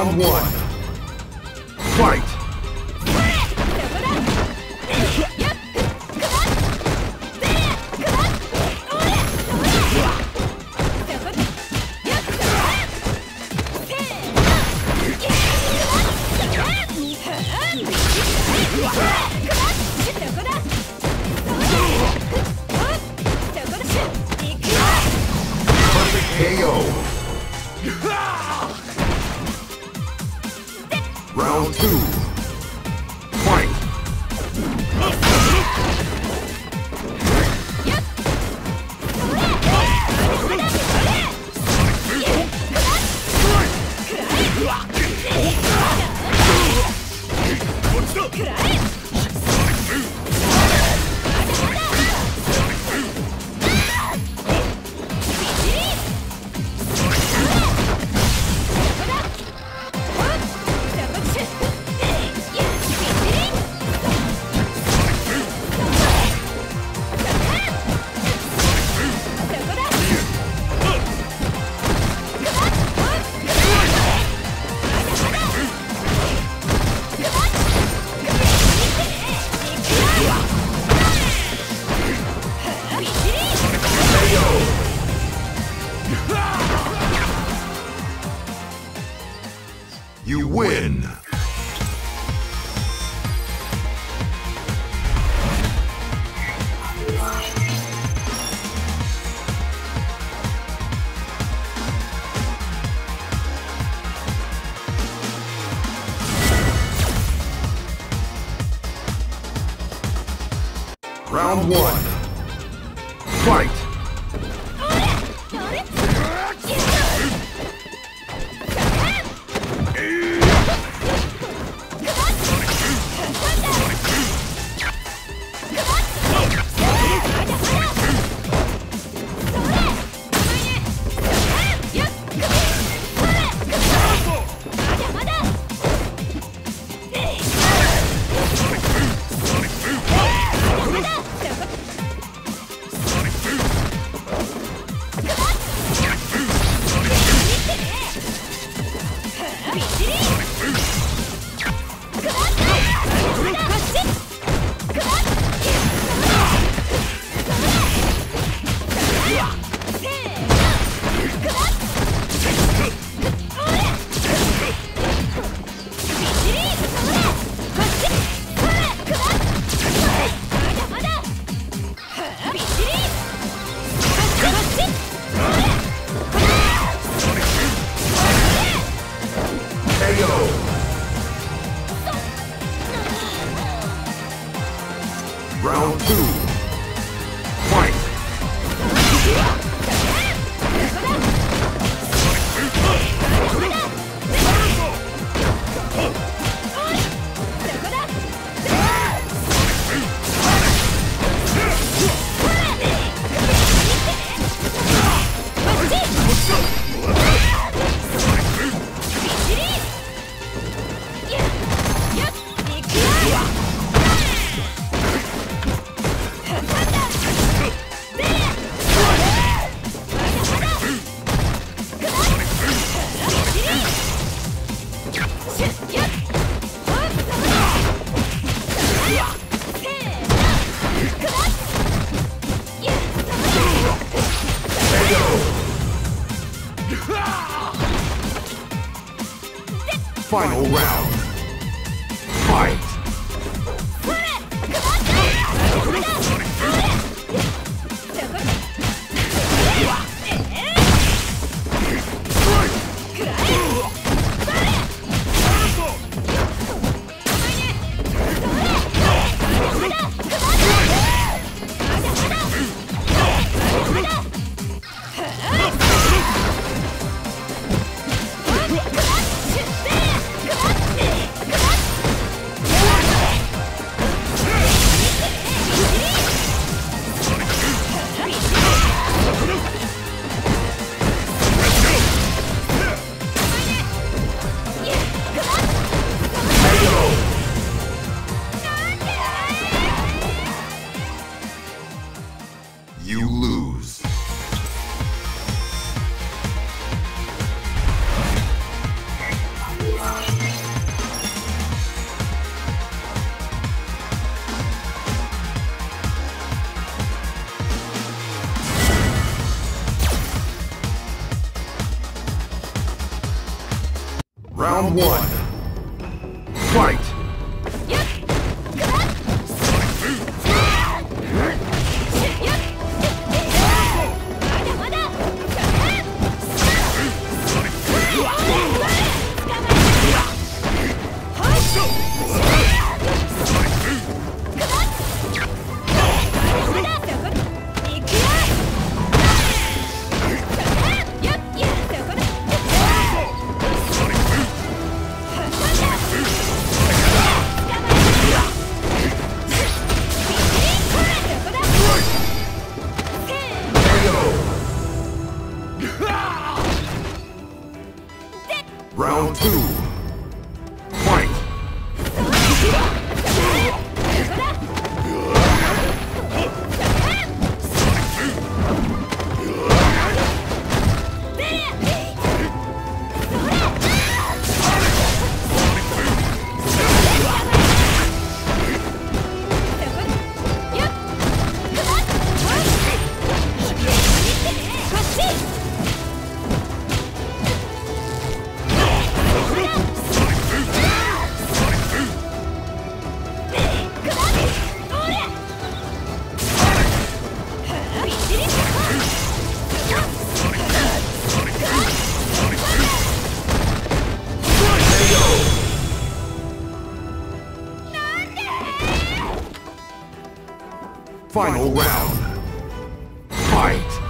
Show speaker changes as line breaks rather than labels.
Round one. Fight! Round two. Fight! You Round one. Fight! Round two. Final round. Round one.
Final
round. Fight!